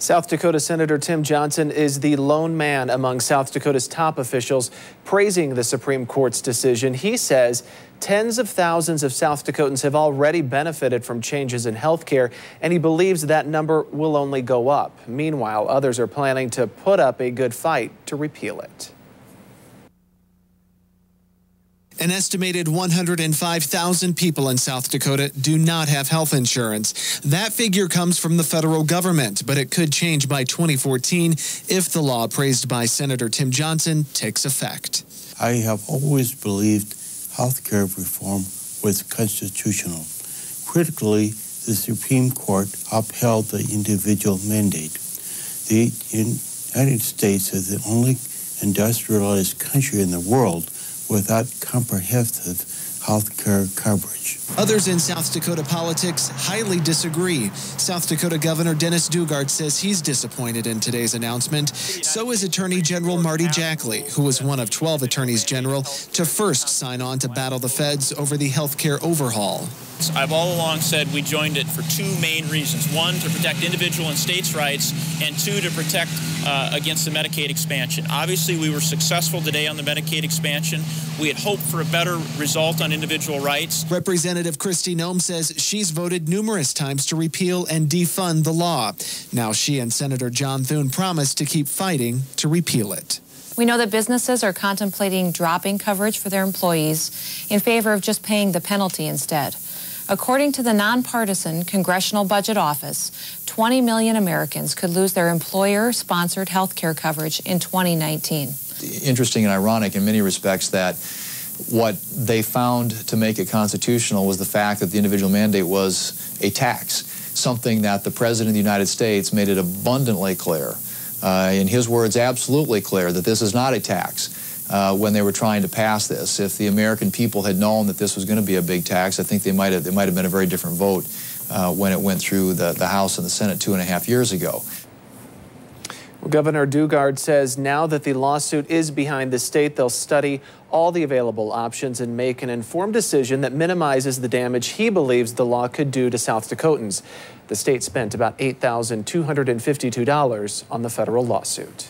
South Dakota Senator Tim Johnson is the lone man among South Dakota's top officials praising the Supreme Court's decision. He says tens of thousands of South Dakotans have already benefited from changes in health care, and he believes that number will only go up. Meanwhile, others are planning to put up a good fight to repeal it. An estimated 105,000 people in South Dakota do not have health insurance. That figure comes from the federal government, but it could change by 2014 if the law praised by Senator Tim Johnson takes effect. I have always believed health care reform was constitutional. Critically, the Supreme Court upheld the individual mandate. The United States is the only industrialized country in the world without comprehensive health care coverage. Others in South Dakota politics highly disagree. South Dakota Governor Dennis Daugaard says he's disappointed in today's announcement. So is Attorney General Marty Jackley, who was one of 12 attorneys general to first sign on to battle the feds over the health care overhaul. I've all along said we joined it for two main reasons. One, to protect individual and states' rights, and two, to protect uh, against the Medicaid expansion. Obviously, we were successful today on the Medicaid expansion. We had hoped for a better result on individual rights. Representative Kristi Noem says she's voted numerous times to repeal and defund the law. Now she and Senator John Thune promise to keep fighting to repeal it. We know that businesses are contemplating dropping coverage for their employees in favor of just paying the penalty instead. According to the nonpartisan Congressional Budget Office, 20 million Americans could lose their employer sponsored health care coverage in 2019. Interesting and ironic in many respects that what they found to make it constitutional was the fact that the individual mandate was a tax, something that the President of the United States made it abundantly clear, uh, in his words, absolutely clear, that this is not a tax uh, when they were trying to pass this. If the American people had known that this was going to be a big tax, I think they might have, it might have been a very different vote uh, when it went through the, the House and the Senate two and a half years ago. Well, Governor Daugaard says now that the lawsuit is behind the state, they'll study all the available options and make an informed decision that minimizes the damage he believes the law could do to South Dakotans. The state spent about $8,252 on the federal lawsuit.